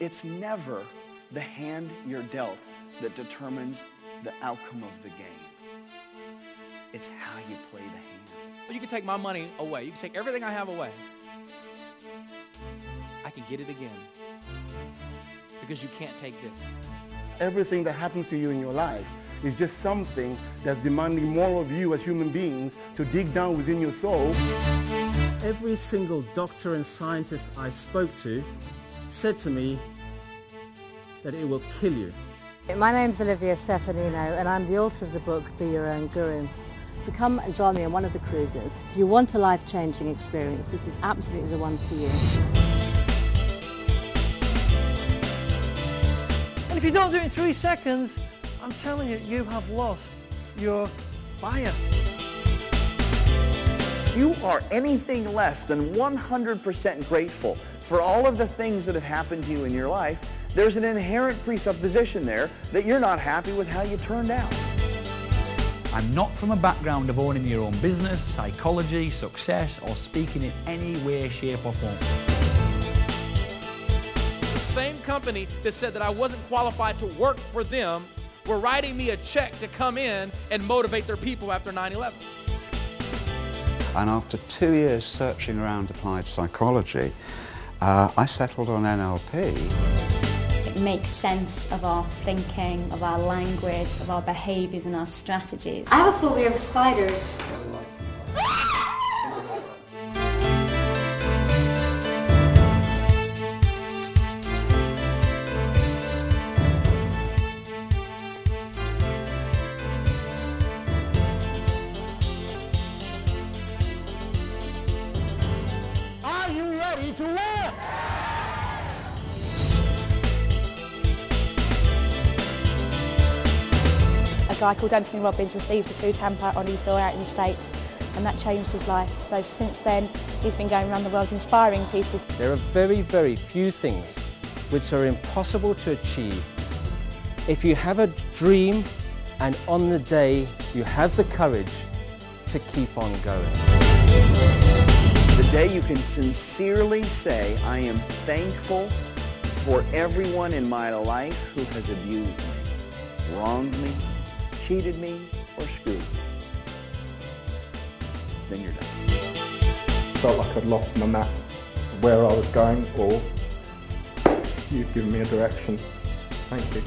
it's never the hand you're dealt that determines the outcome of the game. It's how you play the hand. But you can take my money away. You can take everything I have away. I can get it again. Because you can't take this. Everything that happens to you in your life is just something that's demanding more of you as human beings to dig down within your soul. Every single doctor and scientist I spoke to said to me that it will kill you. My name's Olivia Stefanino and I'm the author of the book Be Your Own Guru. So come and join me on one of the cruises. If you want a life-changing experience, this is absolutely the one for you. And if you don't do it in three seconds, I'm telling you, you have lost your buyer. You are anything less than 100% grateful for all of the things that have happened to you in your life, there's an inherent presupposition there that you're not happy with how you turned out. I'm not from a background of owning your own business, psychology, success, or speaking in any way, shape or form. The same company that said that I wasn't qualified to work for them were writing me a check to come in and motivate their people after 9-11. And after two years searching around applied psychology, uh, I settled on NLP. It makes sense of our thinking, of our language, of our behaviours and our strategies. I have a phobia of spiders. Ready to work. A guy called Anthony Robbins received a food hamper on his door out in the States and that changed his life. So since then, he's been going around the world inspiring people. There are very, very few things which are impossible to achieve. If you have a dream and on the day you have the courage to keep on going day you can sincerely say, I am thankful for everyone in my life who has abused me, wronged me, cheated me, or screwed me. Then you're done. Felt like I'd lost my map where I was going or you've given me a direction. Thank you.